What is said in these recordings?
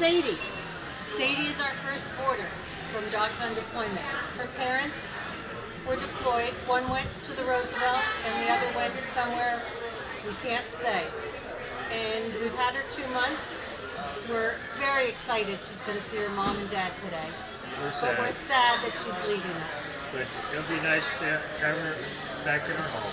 Sadie. Sadie is our first boarder from Dogs on Deployment. Her parents were deployed. One went to the Roosevelt and the other went somewhere we can't say. And we've had her two months. We're very excited she's going to see her mom and dad today. We're But we're sad that she's leaving us. but it'll be nice to have her back in her home.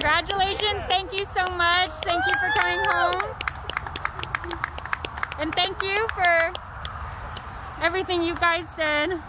Congratulations. Thank you so much. Thank you for coming home. And thank you for everything you guys did.